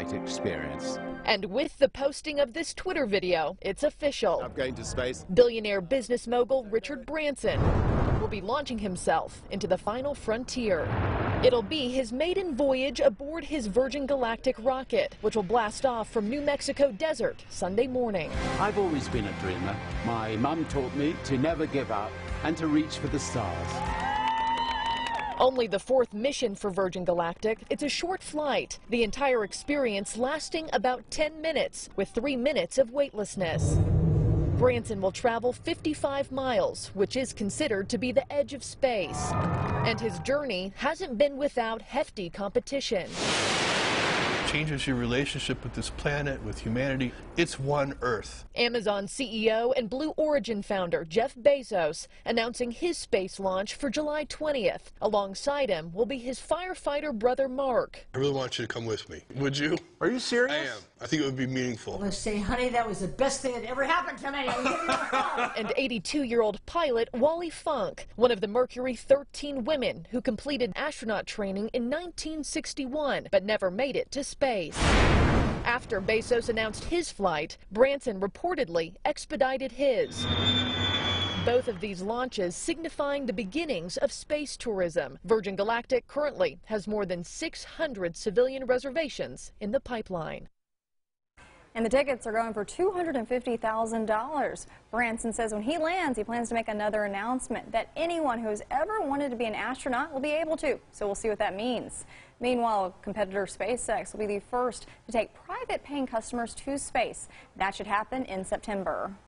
experience. And with the posting of this Twitter video, it's official. I'm going to space. Billionaire business mogul Richard Branson will be launching himself into the final frontier. It'll be his maiden voyage aboard his Virgin Galactic rocket, which will blast off from New Mexico desert Sunday morning. I've always been a dreamer. My mum taught me to never give up and to reach for the stars. Only the fourth mission for Virgin Galactic. It's a short flight, the entire experience lasting about 10 minutes, with three minutes of weightlessness. Branson will travel 55 miles, which is considered to be the edge of space. And his journey hasn't been without hefty competition. Changes your relationship with this planet, with humanity. It's one Earth. Amazon CEO and Blue Origin founder Jeff Bezos announcing his space launch for July 20th. Alongside him will be his firefighter brother Mark. I really want you to come with me. Would you? Are you serious? I am. I think it would be meaningful. Let's say, honey, that was the best thing that ever happened to me. I'm giving you a hug. and 82-year-old pilot Wally Funk, one of the Mercury 13 women who completed astronaut training in 1961 but never made it to space. After Bezos announced his flight, Branson reportedly expedited his. Both of these launches signifying the beginnings of space tourism. Virgin Galactic currently has more than 600 civilian reservations in the pipeline. And the tickets are going for $250,000. Branson says when he lands, he plans to make another announcement that anyone who has ever wanted to be an astronaut will be able to. So we'll see what that means. Meanwhile, competitor SpaceX will be the first to take private paying customers to space. That should happen in September.